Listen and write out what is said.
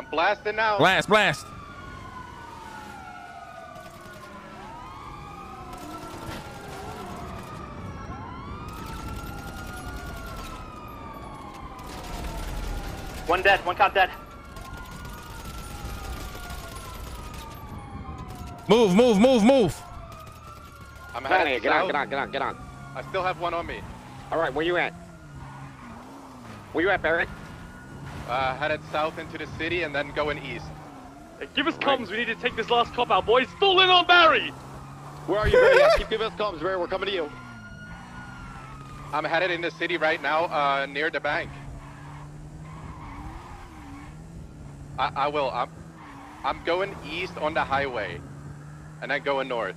I'm blasting now. Blast, blast. One dead, one cop dead. Move, move, move, move. I'm Get on headed here. Get on, get on, get on, get on. I still have one on me. All right, where you at? Where you at, Barrett? Uh, headed south into the city and then going east. Hey, give us comms, we need to take this last cop out, boys. Full in on Barry! Where are you, Barry? Yeah, keep giving us comms, Barry. We're coming to you. I'm headed in the city right now, uh, near the bank. I, I will. I'm, I'm going east on the highway, and then going north.